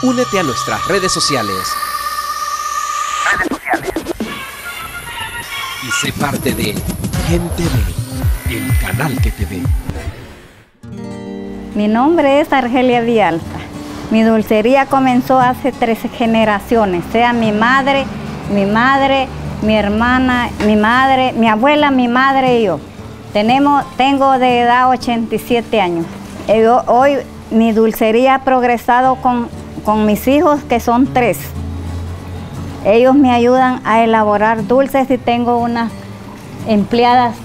Únete a nuestras redes sociales. Redes sociales. Y sé parte de Quien te ve, el canal que te ve. Mi nombre es Argelia Vialta. Mi dulcería comenzó hace tres generaciones, sea mi madre, mi madre, mi hermana, mi madre, mi abuela, mi madre y yo. Tenemos, tengo de edad 87 años. hoy mi dulcería ha progresado con, con mis hijos, que son tres. Ellos me ayudan a elaborar dulces y tengo unas empleadas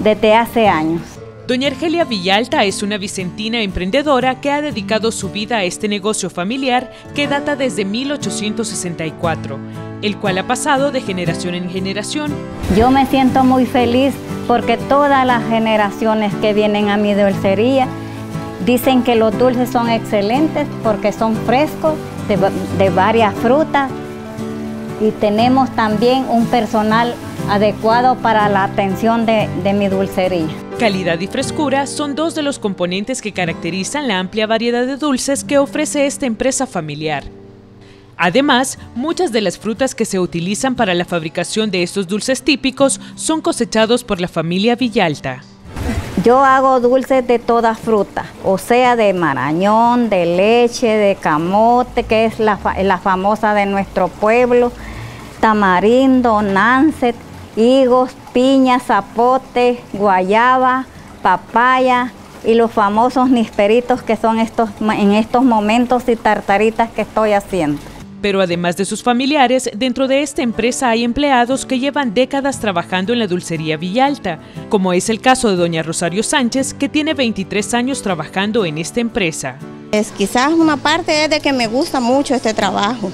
desde hace años. Doña Argelia Villalta es una vicentina emprendedora que ha dedicado su vida a este negocio familiar que data desde 1864, el cual ha pasado de generación en generación. Yo me siento muy feliz porque todas las generaciones que vienen a mi dulcería dicen que los dulces son excelentes porque son frescos, de, varias frutas y tenemos también un personal adecuado para la atención de, de mi dulcería. Calidad y frescura son dos de los componentes que caracterizan la amplia variedad de dulces que ofrece esta empresa familiar. Además, muchas de las frutas que se utilizan para la fabricación de estos dulces típicos son cosechados por la familia Villalta. Yo hago dulces de toda fruta, o sea, de marañón, de leche, de camote, que es la, famosa de nuestro pueblo, tamarindo, náncet, higos, piña, zapote, guayaba, papaya y los famosos nisperitos que son estos en estos momentos y tartaritas que estoy haciendo. Pero además de sus familiares, dentro de esta empresa hay empleados que llevan décadas trabajando en la dulcería Villalta, como es el caso de doña Rosario Sánchez, que tiene 23 años trabajando en esta empresa. Es quizás una parte es de que me gusta mucho este trabajo.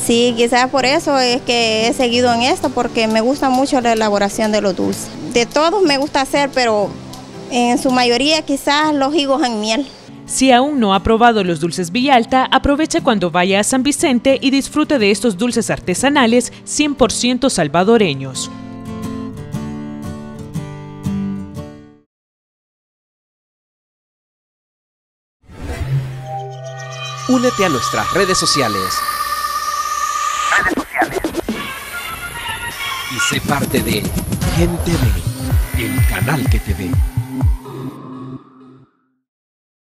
Sí, quizás por eso es que he seguido en esto, porque me gusta mucho la elaboración de los dulces. De todos me gusta hacer, pero en su mayoría quizás los higos en miel. Si aún no ha probado los dulces Villalta, aproveche cuando vaya a San Vicente y disfrute de estos dulces artesanales 100% salvadoreños. Únete a nuestras redes sociales redes sociales. Y sé parte de Quien te ve, el canal que te ve.